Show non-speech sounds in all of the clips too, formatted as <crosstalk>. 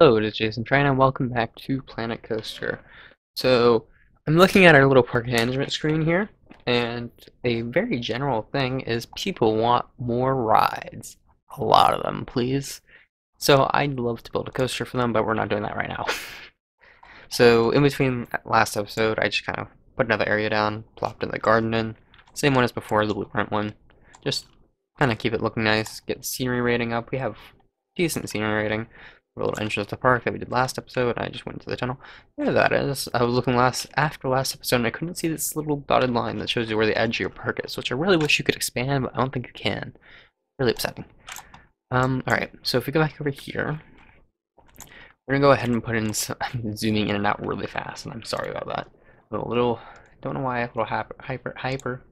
Hello, it is Jason Train and welcome back to Planet Coaster. So, I'm looking at our little park management screen here, and a very general thing is people want more rides. A lot of them, please. So, I'd love to build a coaster for them, but we're not doing that right now. <laughs> so, in between last episode, I just kind of put another area down, plopped in the garden in. Same one as before, the blueprint one. Just kind of keep it looking nice, get scenery rating up. We have decent scenery rating a little entrance to the park that we did last episode. I just went into the tunnel. There that is. I was looking last after last episode and I couldn't see this little dotted line that shows you where the edge of your park is, which I really wish you could expand, but I don't think you can. Really upsetting. Um, alright, so if we go back over here, we're gonna go ahead and put in some, <laughs> zooming in and out really fast, and I'm sorry about that. A little, don't know why, a little hyper, hyper, hyper.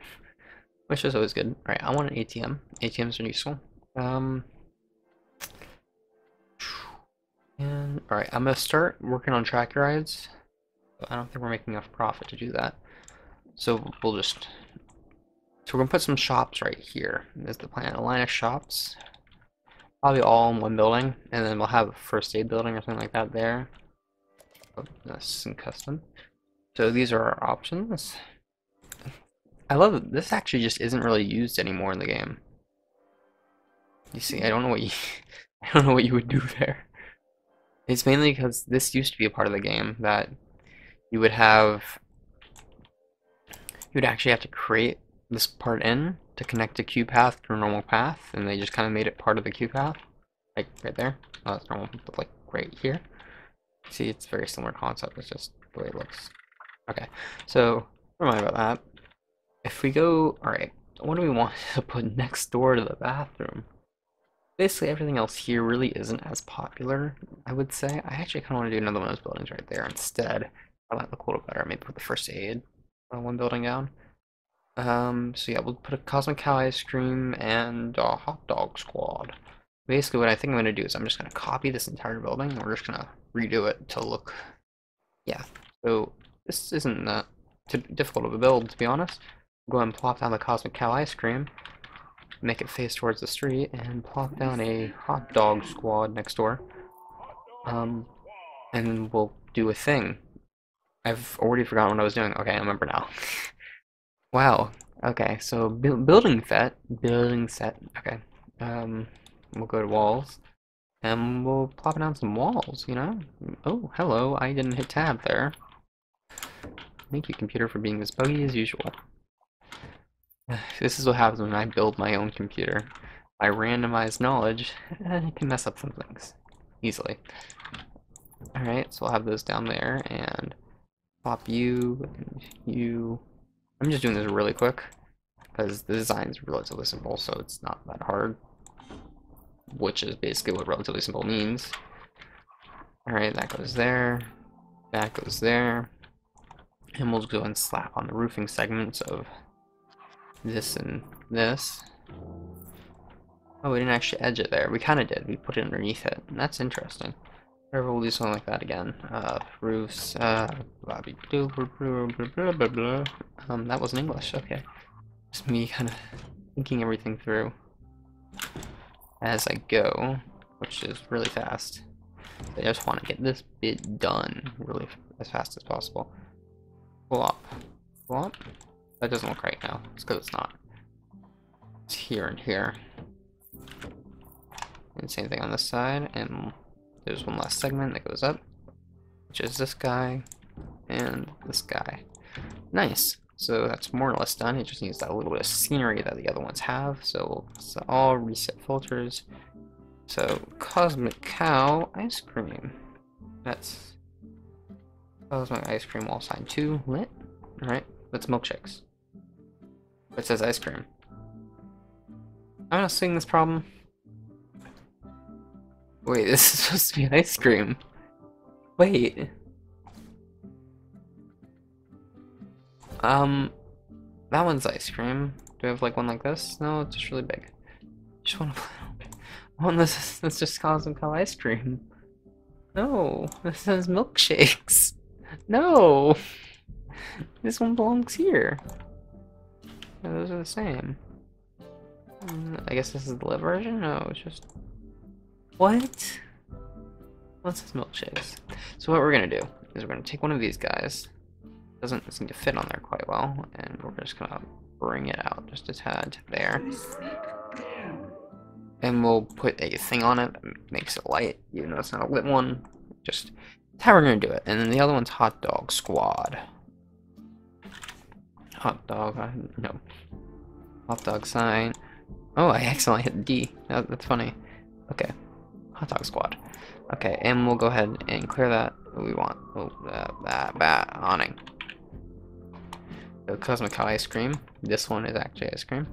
<laughs> Which is always good. Alright, I want an ATM. ATMs are useful. Um, And alright, I'm gonna start working on track rides. I don't think we're making enough profit to do that. So we'll just so we're gonna put some shops right here. Is the plan. A line of shops. Probably all in one building, and then we'll have a first aid building or something like that there. Oh, that's in custom. So these are our options. I love. This actually just isn't really used anymore in the game. You see, I don't know what you <laughs> I don't know what you would do there. It's mainly because this used to be a part of the game that you would have you would actually have to create this part in to connect a queue path to a normal path, and they just kind of made it part of the queue path, like right there. Oh, that's normal, but like right here. See, it's very similar concept. It's just the way it looks. Okay, so never mind about that. If we go, all right, what do we want <laughs> to put next door to the bathroom? Basically everything else here really isn't as popular, I would say. I actually kind of want to do another one of those buildings right there instead. I like look a little better. Maybe put the first aid on one building down. Um, so yeah, we'll put a Cosmic Cow Ice Cream and a Hot Dog Squad. Basically what I think I'm going to do is I'm just going to copy this entire building we're just going to redo it to look... Yeah, so this isn't that difficult of a build, to be honest. Go ahead and plop down the Cosmic Cow Ice Cream make it face towards the street and plop down a hot dog squad next door. Um, and we'll do a thing. I've already forgotten what I was doing. Okay, I remember now. <laughs> wow. Okay, so bu building set, building set. Okay. Um, we'll go to walls, and we'll plop down some walls. You know. Oh, hello. I didn't hit tab there. Thank you, computer, for being as buggy as usual. <sighs> This is what happens when I build my own computer. By randomized knowledge, <laughs> and I can mess up some things easily. Alright, so I'll have those down there and pop you and you. I'm just doing this really quick because the design is relatively simple, so it's not that hard. Which is basically what relatively simple means. Alright, that goes there. That goes there. And we'll go and slap on the roofing segments of this and this. Oh, we didn't actually edge it there. We kind of did. We put it underneath it. And that's interesting. Whatever, we'll do something like that again. Uh, roofs, uh, Um, that wasn't English. Okay. Just me kind of thinking everything through as I go, which is really fast. I just want to get this bit done really as fast as possible. Flop. Flop. That doesn't look right now. It's because it's not. It's here and here. And same thing on this side. And there's one last segment that goes up. Which is this guy. And this guy. Nice. So that's more or less done. It just needs that little bit of scenery that the other ones have. So all reset filters. So Cosmic Cow Ice Cream. That's Cosmic Ice Cream wall sign 2 lit. Alright, that's milkshakes. It says ice cream. I'm not seeing this problem. Wait, <laughs> this is supposed to be ice cream. Wait. Um, that one's ice cream. Do we have like one like this? No, it's just really big. Just want to play. one this that's just Cosmic Cow ice cream. No, this says milkshakes. <laughs> No, <laughs> this one belongs here. Those are the same. I guess this is the lit version? No, it's just... What? What's this milkshakes? So what we're gonna do is we're gonna take one of these guys. Doesn't seem to fit on there quite well, and we're just gonna bring it out just a tad there. And we'll put a thing on it that makes it light, even though it's not a lit one. Just that's how we're gonna do it. And then the other one's hot dog squad. Hot dog, uh, no. Hot dog sign. Oh, I accidentally hit D. That, that's funny. Okay. Hot dog squad. Okay, and we'll go ahead and clear that. We want oh, that, that, that awning. The Cosmic ice cream. This one is actually ice cream.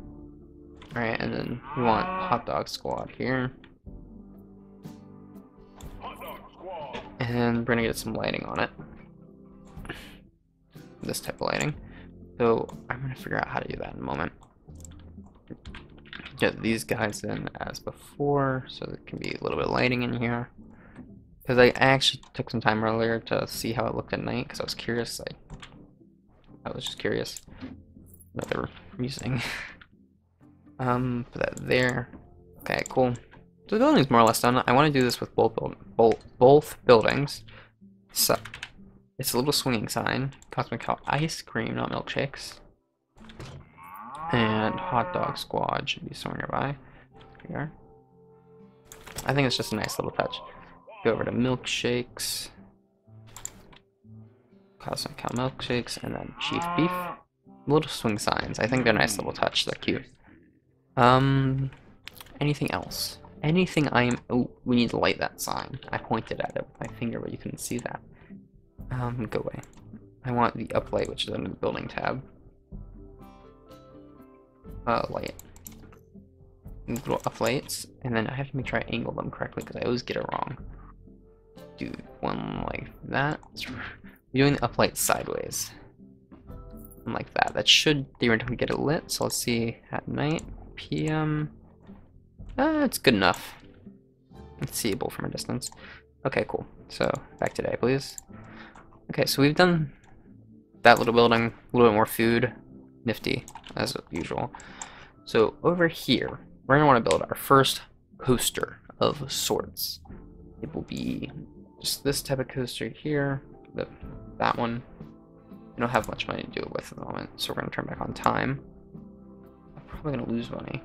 Alright, and then we want hot dog squad here. And we're gonna get some lighting on it. This type of lighting. So I'm gonna figure out how to do that in a moment. Get these guys in as before, so there can be a little bit of lighting in here. Because I actually took some time earlier to see how it looked at night, because I was curious. I, I was just curious what they were using. <laughs> um, put that there. Okay, cool. So the building's more or less done. I want to do this with both, both, both buildings. So, it's a little swinging sign. Cosmic Cow ice cream, not milkshakes. And hot dog squad should be somewhere nearby. Here. I think it's just a nice little touch. Go over to milkshakes. Cosmic Cow milkshakes, and then chief beef. Little swing signs. I think they're a nice little touch. They're cute. Um, anything else? Anything I'm... Oh, we need to light that sign. I pointed at it with my finger, but you couldn't see that. Um, go away. I want the uplight, which is under the building tab. Uh, light. Little uplights, and then I have to make sure I angle them correctly because I always get it wrong. Do one like that. We're <laughs> doing the uplight sideways. And like that. That should theoretically get it lit, so let's see at night, PM. Uh, it's good enough. It's seeable from a distance. Okay, cool. So, back to day, please. Okay, so we've done that little building, a little bit more food, nifty, as usual. So over here, we're going to want to build our first coaster of sorts. It will be just this type of coaster here, the, that one. I don't have much money to do it with at the moment, so we're going to turn back on time. I'm probably going to lose money.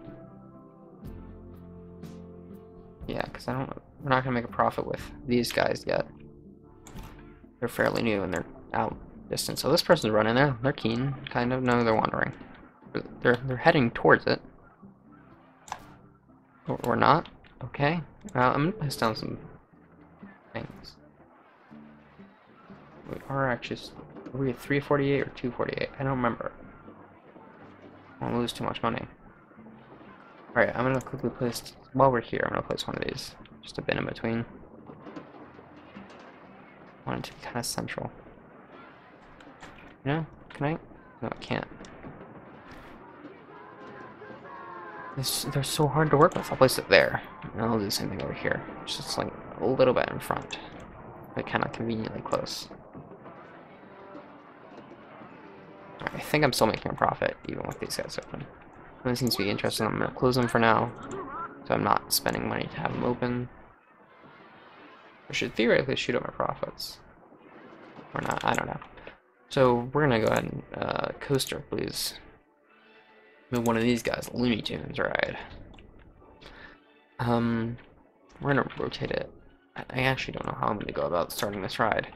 Yeah, because I don't. We're not gonna make a profit with these guys yet. They're fairly new and they're out distance. So this person's running there. They're keen, kind of. No, they're wandering. They're they're heading towards it. Or, not. Okay. Uh, I'm gonna place down some things. We are actually. Are we at 348 or 248? I don't remember. I don't lose too much money. Alright, I'm gonna quickly place, while we're here, I'm gonna place one of these. Just a bit in between. I want it to be kind of central. Know? Can I? No, I can't. They're so hard to work with. I'll place it there. And I'll do the same thing over here. Just like a little bit in front. But kind of conveniently close. I think I'm still making a profit, even with these guys open. This seems to be interesting. I'm going to close them for now. So I'm not spending money to have them open. I should theoretically shoot up my profits. Or not, I don't know. So we're to go ahead and uh, coaster, please. Move one of these guys, Looney Tunes ride. Um, we're to rotate it. I actually don't know how I'm to go about starting this ride.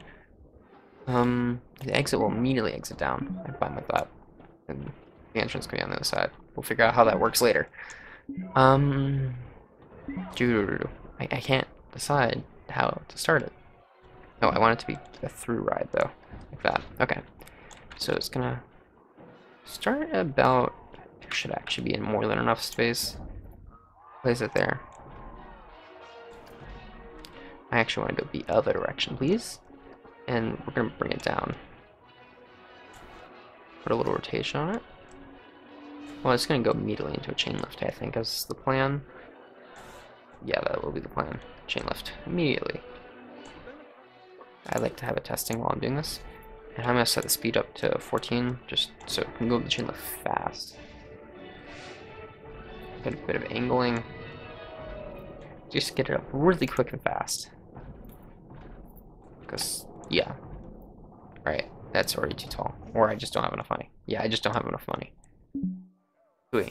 Um, the exit will immediately exit down. I'm fine with that. And the entrance can be on the other side. We'll figure out how that works later. Um, I, I can't decide how to start it. Oh, I want it to be a through ride though, like that. Okay, so it's gonna start about. There should actually be in more than enough space. Place it there. I actually want to go the other direction, please. And we're gonna bring it down. Put a little rotation on it. Well, it's to go immediately into a chain lift, I think, is the plan. Yeah, that will be the plan. Chain lift. Immediately. I like to have it testing while I'm doing this. And I'm going to set the speed up to 14, just so it can go the chain lift fast. Get a bit of angling. Just get it up really quick and fast. Because, yeah. Alright, that's already too tall. Or I just don't have enough money. Yeah, I just don't have enough money. Ooh.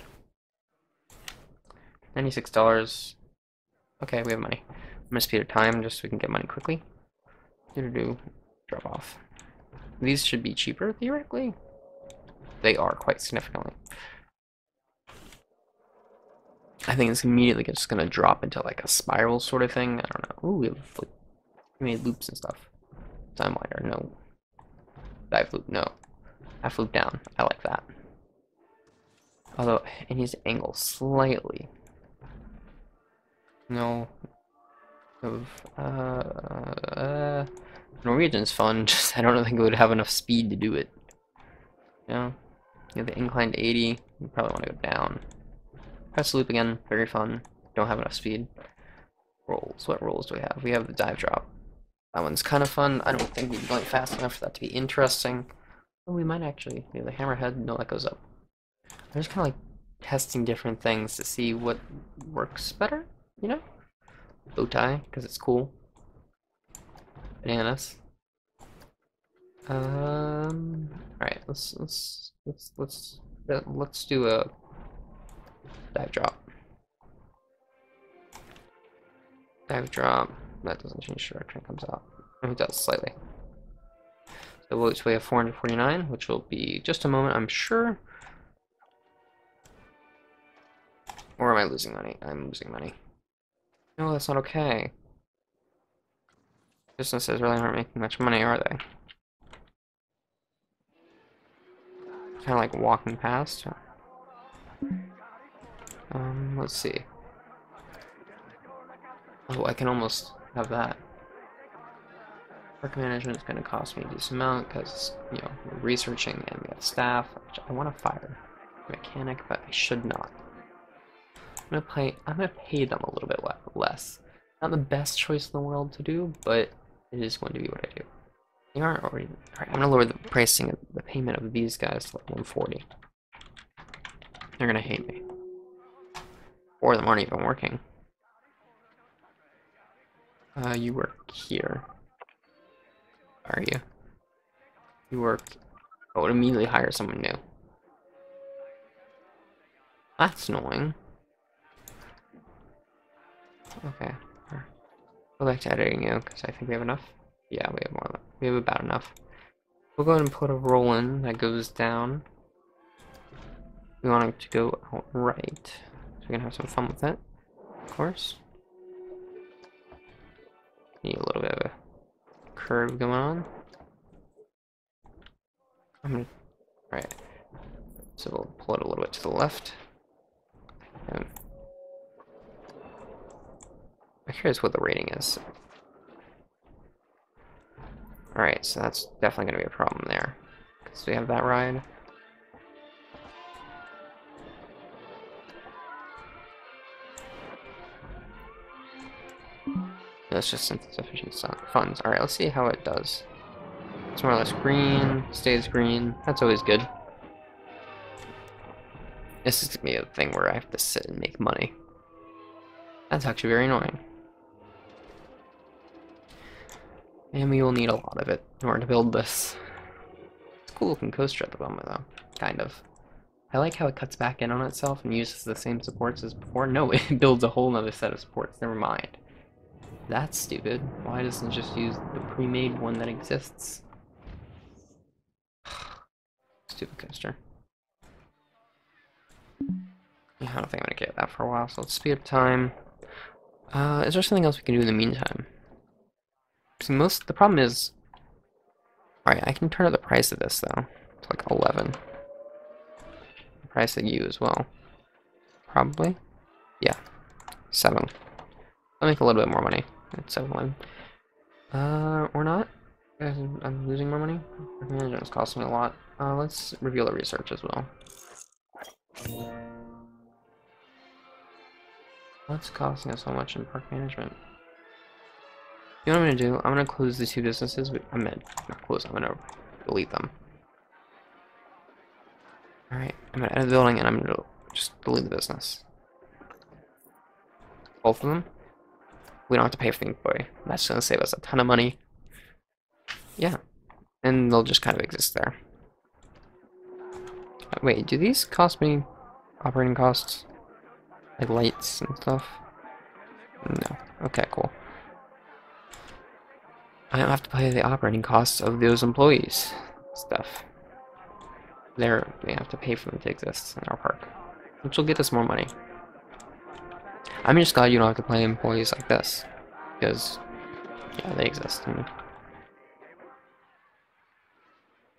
$96. Okay, we have money. I'm gonna speed up time just so we can get money quickly. Do do do. Drop off. These should be cheaper, theoretically. They are quite significantly. I think it's immediately just gonna drop into like a spiral sort of thing. I don't know. Ooh, we have like, we made loops and stuff. Time winder, no. Dive loop, no. Half loop down. I like that. Although it needs to angle slightly. No. Of uh, uh Norwegian's fun, <laughs> just I don't think it would have enough speed to do it. Yeah. You have the incline to 80, you probably want to go down. Press loop again, very fun. Don't have enough speed. Rolls, what rolls do we have? We have the dive drop. That one's kind of fun. I don't think we'd be going fast enough for that to be interesting. Oh, we might actually. Yeah, the hammerhead, no, that goes up. I'm just kind of like testing different things to see what works better, you know? Bow tie, because it's cool. Bananas. Um. All right. Let's let's let's let's let's do a dive drop. Dive drop. That doesn't change direction. Comes out. It does slightly. So we'll we have 449, which will be just a moment, I'm sure. Or am I losing money? I'm losing money. No, that's not okay. Businesses really aren't making much money, are they? Kind of like walking past. Um, let's see. Oh, I can almost have that. Work management is going to cost me a decent amount because, you know, researching and we have staff. I want to fire mechanic, but I should not. I'm gonna pay. I'm gonna pay them a little bit less. Not the best choice in the world to do, but it is going to be what I do. They aren't already. Alright, I'm gonna lower the pricing of the payment of these guys to like 140. They're gonna hate me. Or them aren't even working. Uh, you work here. Are you? You work. I would immediately hire someone new. That's annoying. Okay. Go back to editing you, because I think we have enough. Yeah, we have more we have about enough. We'll go ahead and put a roll in that goes down. We want it to go out right. So we can have some fun with it, of course. Need a little bit of a curve going on. I'm gonna, right. So we'll pull it a little bit to the left. And I'm curious what the rating is. Alright, so that's definitely going to be a problem there. Because we have that ride. That's just insufficient funds. Alright, let's see how it does. It's more or less green, stays green. That's always good. This is going to be a thing where I have to sit and make money. That's actually very annoying. And we will need a lot of it in order to build this. It's a cool looking coaster at the moment though, kind of. I like how it cuts back in on itself and uses the same supports as before. No, <laughs> it builds a whole nother set of supports, never mind. That's stupid. Why doesn't it just use the pre-made one that exists? <sighs> Stupid coaster. Yeah, I don't think I'm gonna get that for a while, so let's speed up time. Uh, is there something else we can do in the meantime? See, most the problem is, all right, I can turn up the price of this though It's like 11. The price of you as well, probably. Yeah, seven. I'll make a little bit more money at seven. Uh, or not. I'm losing more money. Management's costing me a lot. Uh, let's reveal the research as well. What's costing us so much in park management? You know what I'm gonna do? I'm gonna close the two businesses. I'm gonna not close. I'm gonna delete them. All right. I'm gonna edit the building and I'm gonna just delete the business. Both of them. We don't have to pay for the employee. That's gonna save us a ton of money. Yeah. And they'll just kind of exist there. Uh, Wait, do these cost me operating costs? Like lights and stuff? No. Okay, cool. I don't have to pay the operating costs of those employees stuff. They're we have to pay for them to exist in our park. Which will get us more money. I'm just glad you don't have to pay employees like this. Because yeah, they exist. I,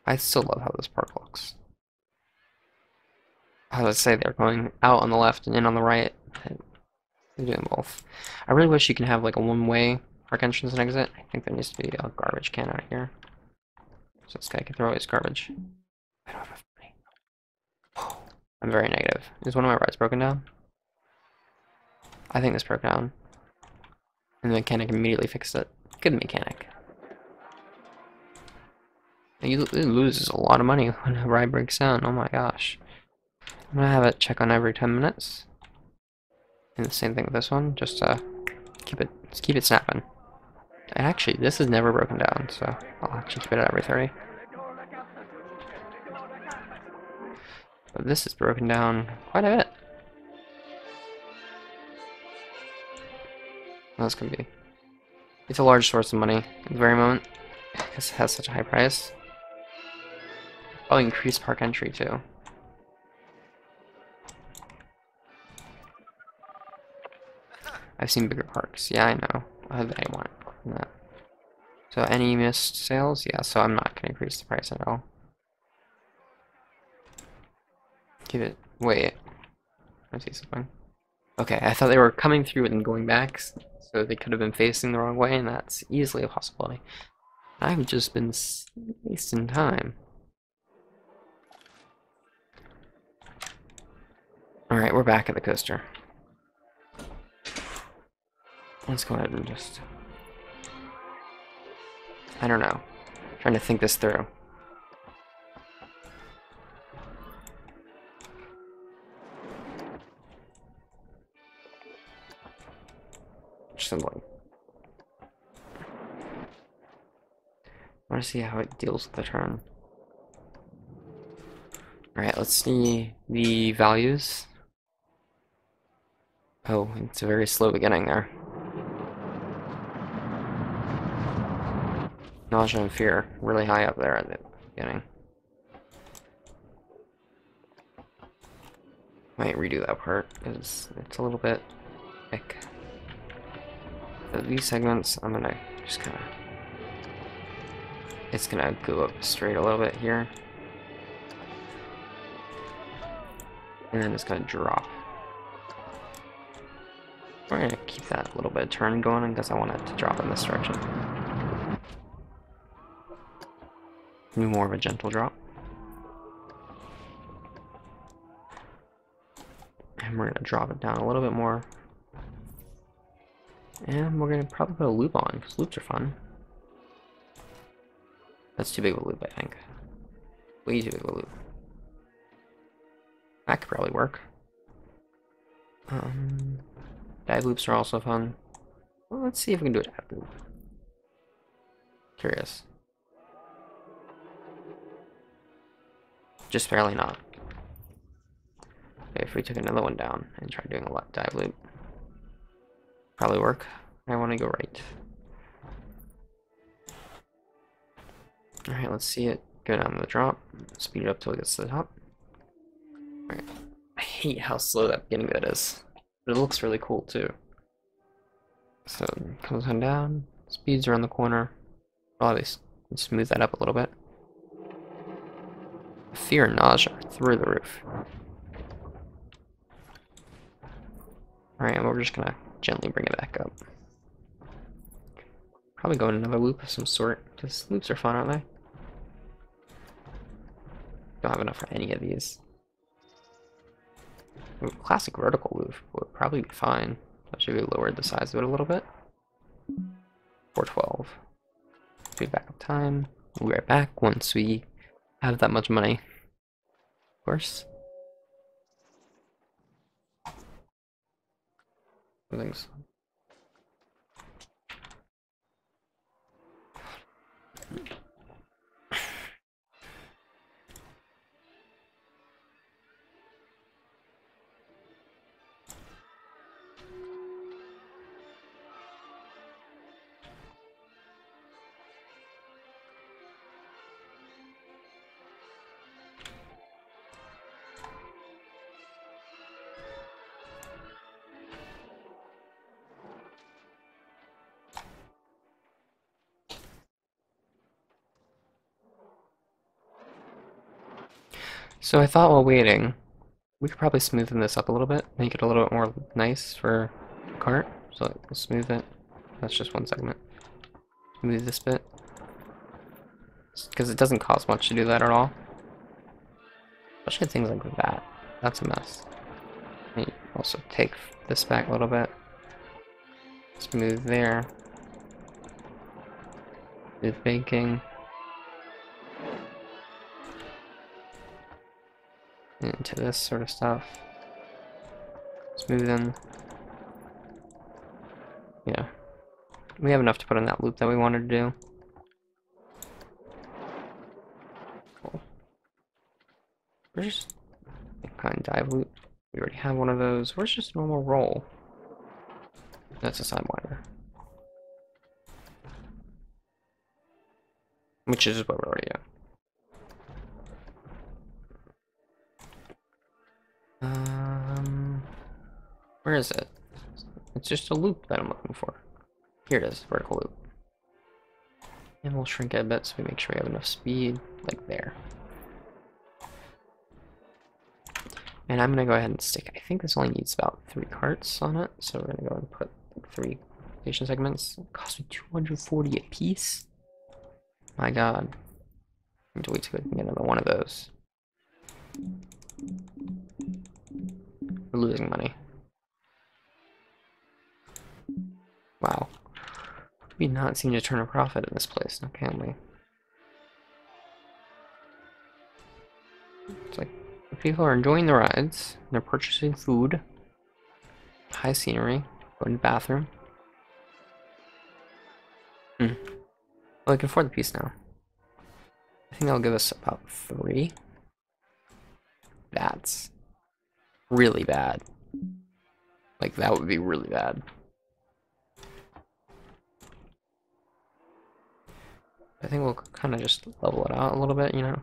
I still love how this park looks. I would say they're going out on the left and in on the right. They're doing both. I really wish you can have like a one-way park entrance and exit. I think there needs to be a garbage can out here. So this guy can throw his garbage. I don't have money. <sighs> I'm very negative. Is one of my rides broken down? I think this broke down. And the mechanic immediately fixed it. Good mechanic. He loses a lot of money <laughs> when a ride breaks down. Oh my gosh. I'm gonna have it check on every 10 minutes. And the same thing with this one, just uh, keep it keep it snapping. And actually, this is never broken down, so I'll actually keep it every 30. But this is broken down quite a bit. That's gonna be. It's a large source of money at the very moment because it has such a high price. I'll increase park entry too. I've seen bigger parks. Yeah, I know. I want that. So any missed sales? Yeah, so I'm not gonna increase the price at all. Give it. Wait. I see something. Okay, I thought they were coming through and going back, so they could have been facing the wrong way, and that's easily a possibility. I've just been wasting time. Alright, we're back at the coaster. Let's go ahead and just... I don't know. I'm trying to think this through. Simply. I want to see how it deals with the turn. Alright, let's see the values. Oh, it's a very slow beginning there. Nausea and fear, really high up there at the beginning. Might redo that part, because it's a little bit thick. For these segments, I'm gonna just kinda... It's gonna go up straight a little bit here. And then it's gonna drop. We're gonna keep that little bit of turn going because I want it to drop in this direction. Maybe more of a gentle drop. And we're gonna drop it down a little bit more. And we're gonna probably put a loop on, because loops are fun. That's too big of a loop, I think. Way too big of a loop. That could probably work. Um, dive loops are also fun. Well, let's see if we can do a dive loop. Curious. Just barely not. Okay, if we took another one down and tried doing a lot dive loop, probably work. I want to go right. Alright, let's see it go down the drop. Speed it up till it gets to the top. Alright. I hate how slow that beginning bit is. But it looks really cool too. So comes on down, speeds around the corner. Probably smooth that up a little bit. Fear and nausea through the roof. Alright, we're just gonna gently bring it back up. Probably go in another loop of some sort, because loops are fun, aren't they? Don't have enough for any of these. Ooh, classic vertical loop would probably be fine. Actually, we lowered the size of it a little bit. 412. Speed back time. We'll be right back once we have that much money. Course. Things. So I thought while waiting, we could probably smoothen this up a little bit, make it a little bit more nice for cart. So we'll smooth it. That's just one segment. Smooth this bit. Because it doesn't cost much to do that at all. Especially things like that. That's a mess. also take this back a little bit. Smooth there. Smooth baking. Into this sort of stuff. Smoothing. Yeah. We have enough to put in that loop that we wanted to do. Cool. Where's kind of dive loop? We already have one of those. Where's just normal roll? That's a sidewinder. Which is what we're already at. Um, where is it? It's just a loop that I'm looking for. Here it is, vertical loop. And we'll shrink it a bit so we make sure we have enough speed, like there. And I'm gonna go ahead and stick, I think this only needs about three carts on it, so we're gonna go and put three station segments. It cost me 240 a piece. My god. I need to wait till we can get another one of those. We're losing money. Wow. We not seem to turn a profit in this place, now can we? It's like people are enjoying the rides, they're purchasing food, high scenery, going to the bathroom. Hmm. I can afford the piece now. I think that'll give us about three. That's really bad. Like, that would be really bad. I think we'll kind of just level it out a little bit, you know?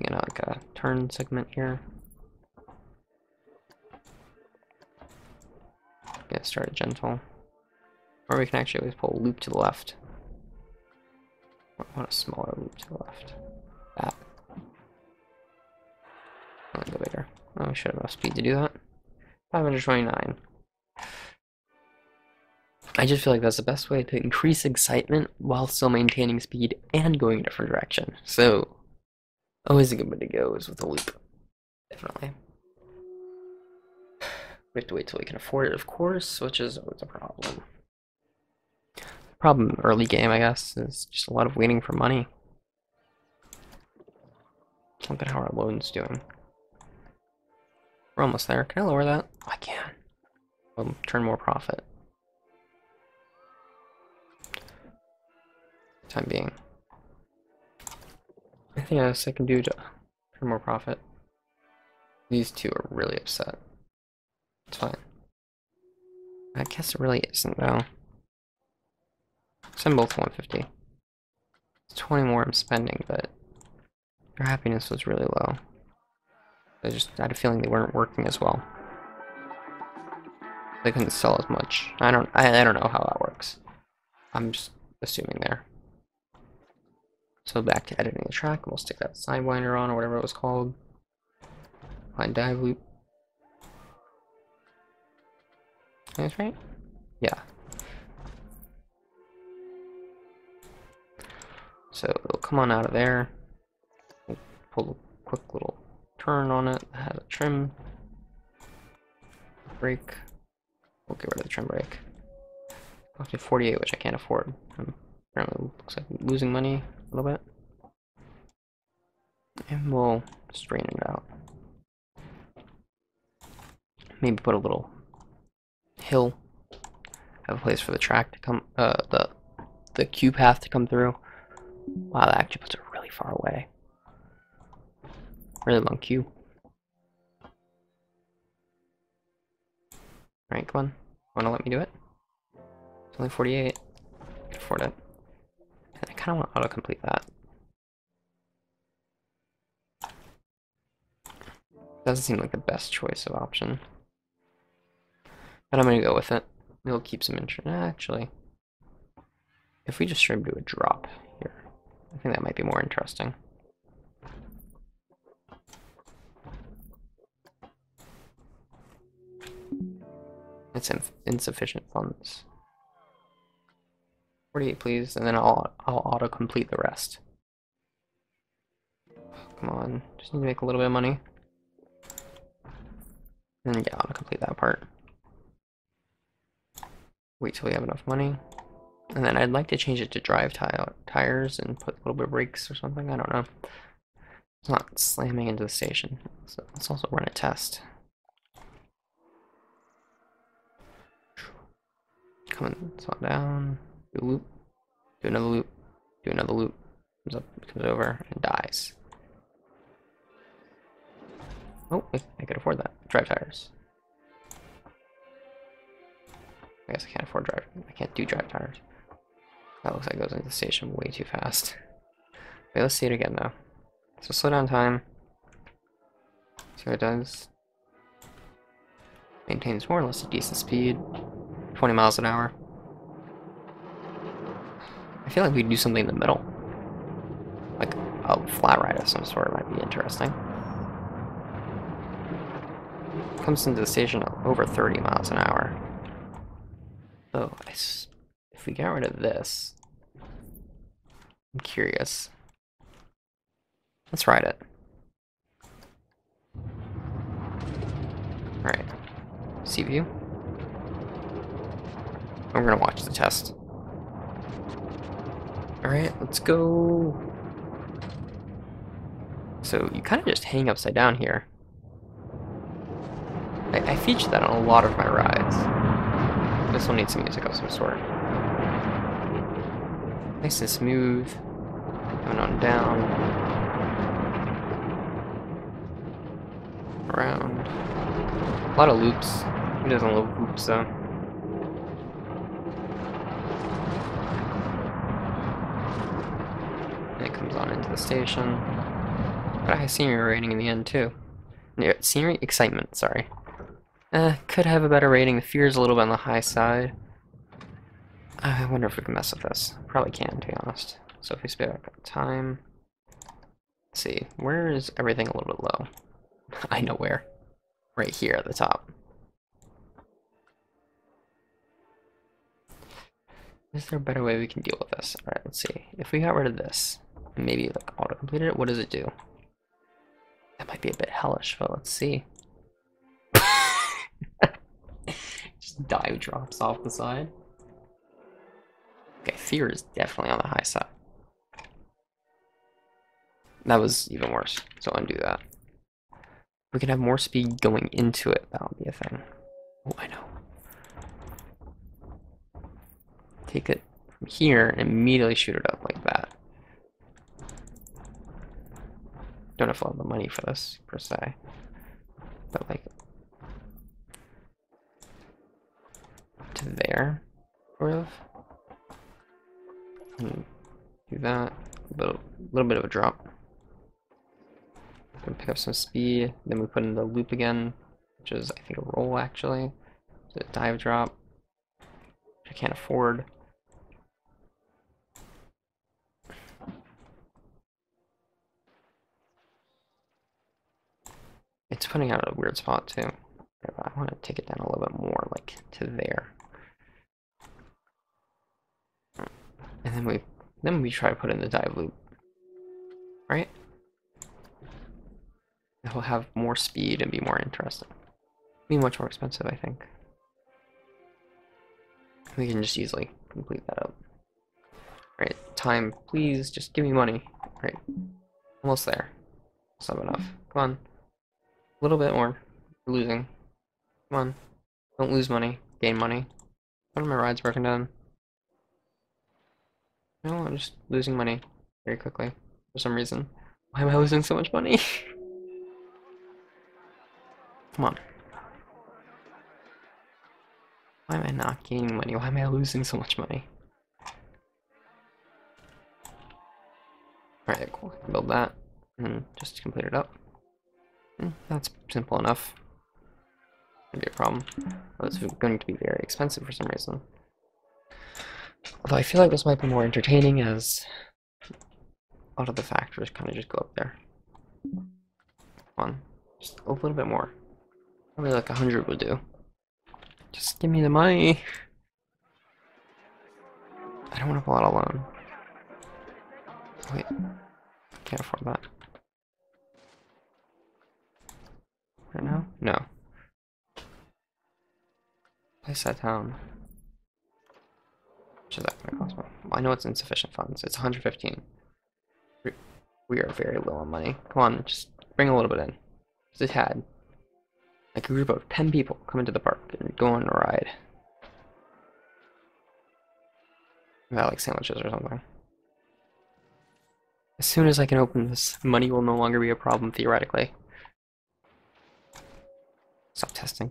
Get like a turn segment here. Get started gentle. Or we can actually always pull a loop to the left. I want a smaller loop to the left. That. I want to go. Oh, should have enough speed to do that. 529. I just feel like that's the best way to increase excitement while still maintaining speed and going a different direction. So, always a good way to go is with a loop. Definitely. We have to wait till we can afford it, of course, which is always a problem. Problem early game, I guess, is just a lot of waiting for money. Look at how our loan's doing. We're almost there. Can I lower that? I can. Um, turn more profit. time being. Anything else I can do to for more profit? These two are really upset. It's fine. I guess it really isn't though. Send both 150. It's 20 more I'm spending, but their happiness was really low. I just had a feeling they weren't working as well. They couldn't sell as much. I don't I, I don't know how that works. I'm just assuming there. So back to editing the track, we'll stick that sidewinder on or whatever it was called. Find dive loop. That's right? Yeah. So it'll come on out of there. We'll pull a quick little turn on it. Have a trim. Brake. We'll get rid of the trim brake. Up to 48, which I can't afford. Um, apparently looks like I'm losing money a little bit. And we'll straighten it out. Maybe put a little hill. Have a place for the track to come, uh, the, the queue path to come through. Wow, that actually puts it really far away. Really long queue. Alright, come on. Wanna let me do it? It's only 48. I can afford it. I kind of want to auto-complete that. Doesn't seem like the best choice of option. But I'm to go with it. It'll keep some interest. Actually, if we just trim to a drop here, I think that might be more interesting. It's inf insufficient funds. 48 please, and then I'll, I'll auto-complete the rest. Come on, just need to make a little bit of money. And yeah, auto-complete that part. Wait till we have enough money. And then I'd like to change it to drive tires and put a little bit of brakes or something, I don't know. It's not slamming into the station. So let's also run a test. Coming, slow down, do a loop, do another loop, do another loop, comes up, comes over, and dies. Oh, I, I could afford that. Drive tires. I guess I can't afford drive. I can't do drive tires. That looks like it goes into the station way too fast. Okay, let's see it again though. So slow down time. See what it does. Maintains more or less a decent speed. 20 miles an hour. I feel like we would do something in the middle. Like a flat ride of some sort might be interesting. Comes into the station over 30 miles an hour. So if we get rid of this, I'm curious. Let's ride it. Alright. See view. We're gonna watch the test. Alright, let's go. So you kind of just hang upside down here. I, I feature that on a lot of my rides. This one needs some music of some sort. Nice and smooth. Coming on down. Around. A lot of loops. Who doesn't love loops though? And it comes on into the station. Got a high scenery rating in the end too. Scenery excitement, sorry. Uh, could have a better rating. The fear is a little bit on the high side. I wonder if we can mess with this. Probably can, to be honest. So if we speed up time, let's see, where is everything a little bit low? <laughs> I know where. Right here at the top. Is there a better way we can deal with this? Alright, let's see. If we got rid of this, maybe like auto-completed it, what does it do? That might be a bit hellish, but let's see. <laughs> Just dive drops off the side. Okay, fear is definitely on the high side. That was even worse, so undo that. We can have more speed going into it, that'll be a thing. Oh, I know. Take it from here and immediately shoot it up like that. Don't have a lot of money for this, per se. But like... To there, sort of hmm. do that. A little, little bit of a drop. pick up some speed. Then we put in the loop again, which is I think a roll actually. A dive drop, which I can't afford. Putting out a weird spot too. I want to take it down a little bit more, like to there. And then we then we try to put in the dive loop. Right? It will have more speed and be more interesting. Be much more expensive, I think. We can just easily complete that up. Right, time, please, just give me money. Right, almost there. Not enough. Come on. A little bit more. We're losing. Come on. Don't lose money. Gain money. One of my rides broken down. No, I'm just losing money very quickly for some reason. Why am I losing so much money? <laughs> Come on. Why am I not gaining money? Why am I losing so much money? Alright, cool. Build that and just complete it up. That's simple enough. Maybe a problem. Oh, it's going to be very expensive for some reason. Although I feel like this might be more entertaining as a lot of the factors kind of just go up there. Come on, just a little bit more. Probably like a hundred would do. Just give me the money. I don't want to pull out a loan. Wait, can't afford that. Right now? No. Place that down. Which is that gonna cost me? Well, I know it's insufficient funds. It's 115. We- We are very low on money. Come on, just bring a little bit in. Just a tad. Like a group of 10 people come into the park and go on a ride. About like sandwiches or something. As soon as I can open this, money will no longer be a problem theoretically. Stop testing.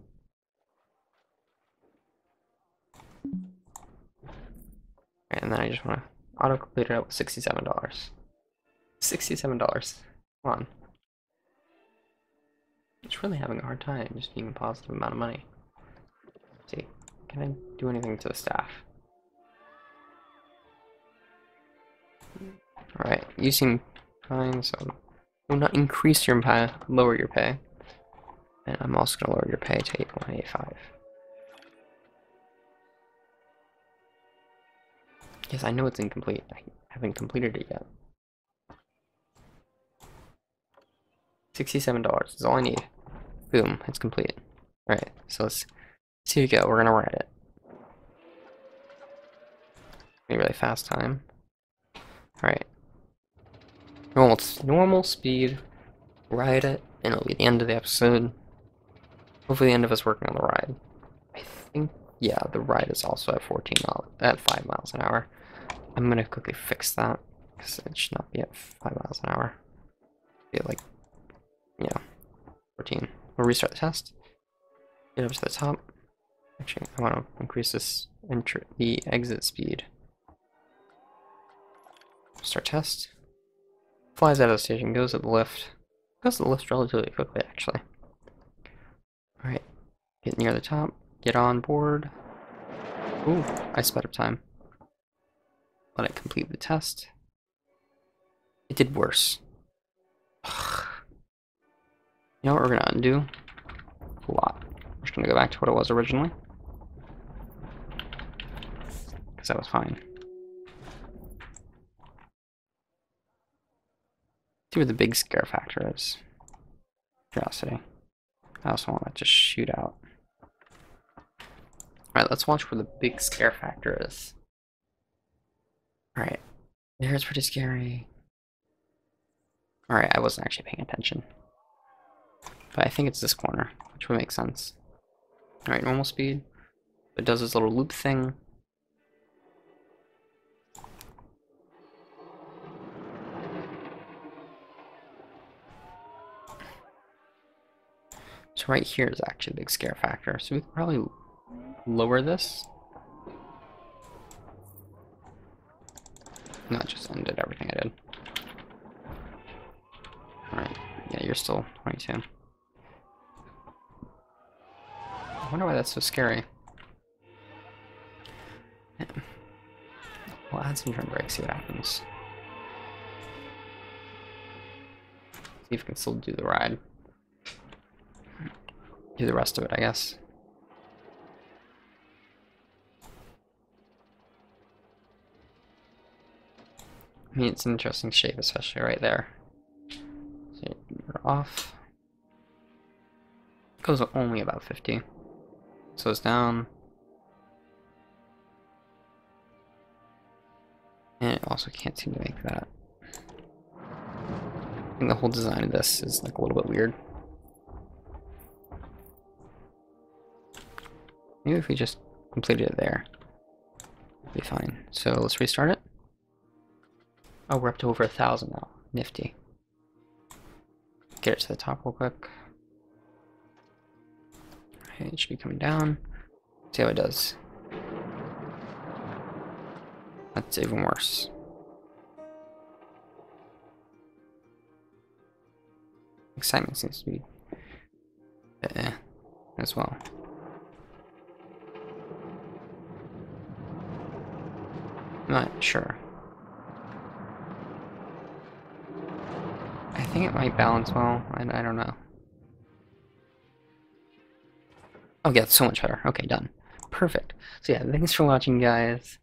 And then I just want to auto complete it out with $67. $67. Come on. It's really having a hard time just being a positive amount of money. Let's see, can I do anything to the staff? Alright, you seem fine, so will not increase your pay, lower your pay. And I'm also gonna lower your pay to 8.85. Yes, I know it's incomplete. I haven't completed it yet. $67 is all I need. Boom, it's complete. Alright, so let's see we go. We're gonna ride it. Be really fast time. Alright. Normal, normal speed. Ride it, and it'll be the end of the episode. Hopefully the end of us working on the ride. I think, yeah, the ride is also at 14 miles, at 5 miles an hour. I'm gonna quickly fix that, because it should not be at 5 miles an hour. Be like, yeah, 14. We'll restart the test. Get up to the top. Actually, I want to increase this entry, the exit speed. Start test. Flies out of the station, goes at the lift. Goes to the lift relatively quickly, actually. Alright, get near the top, get on board. Ooh, I sped up time. Let it complete the test. It did worse. <sighs> You know what we're gonna undo? A lot. We're just gonna go back to what it was originally. Because that was fine. See where the big scare factor is. Curiosity. I also want to just shoot out. Alright, let's watch where the big scare factor is. Alright. There's pretty scary. Alright, I wasn't actually paying attention. But I think it's this corner, which would make sense. Alright, normal speed. It does this little loop thing. So right here is actually a big scare factor. So we can probably lower this. No, it just undid everything I did. Alright, yeah, you're still 22. I wonder why that's so scary. Yeah. We'll add some turn brakes, see what happens. See if we can still do the ride. Do the rest of it, I guess. I mean, it's an interesting shape, especially right there. So you're off. Goes only about 50. So it's down. And it also can't seem to make that. I think the whole design of this is like a little bit weird. Maybe if we just completed it there, it'd be fine. So let's restart it. Oh, we're up to over a thousand now. Nifty. Get it to the top real quick. Okay, it should be coming down. See how it does. That's even worse. Excitement seems to be eh, as well. Not sure. I think it might balance well. I, I don't know. Oh yeah, it's so much better. Okay, done. Perfect. So yeah, thanks for watching, guys.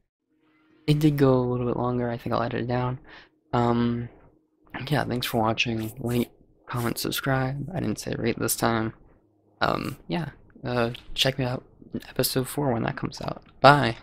It did go a little bit longer. I think I'll edit it down. Um, yeah, thanks for watching. Like, comment, subscribe. I didn't say rate this time. Um, yeah. Uh, check me out episode 4 when that comes out. Bye.